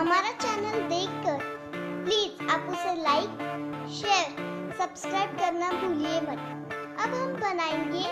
हमारा चैनल देखकर प्लीज़ आप उसे लाइक शेयर सब्सक्राइब करना भूलिए मत। अब हम बनाएँगे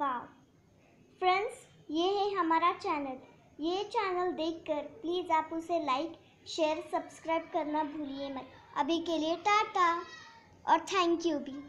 वाव फ्रेंड्स ये है हमारा चैनल ये चैनल देखकर प्लीज़ आप उसे लाइक शेयर सब्सक्राइब करना भूलिए मत। अभी के लिए टाटा और थैंक यू भी।